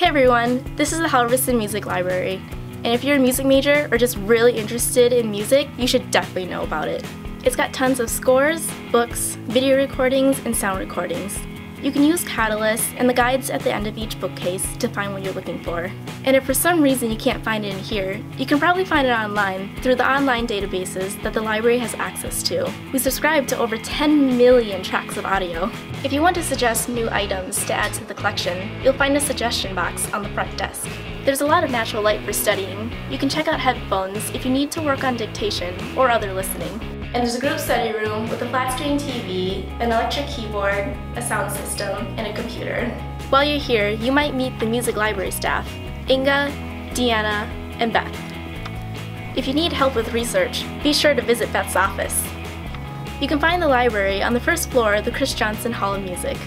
Hey everyone, this is the Halvorson Music Library, and if you're a music major or just really interested in music, you should definitely know about it. It's got tons of scores, books, video recordings, and sound recordings. You can use Catalyst and the guides at the end of each bookcase to find what you're looking for. And if for some reason you can't find it in here, you can probably find it online through the online databases that the library has access to. We subscribe to over 10 million tracks of audio. If you want to suggest new items to add to the collection, you'll find a suggestion box on the front desk. There's a lot of natural light for studying. You can check out headphones if you need to work on dictation or other listening. And there's a group study room with a flat screen TV, an electric keyboard, a sound system, and a computer. While you're here, you might meet the music library staff, Inga, Deanna, and Beth. If you need help with research, be sure to visit Beth's office. You can find the library on the first floor of the Christiansen Hall of Music.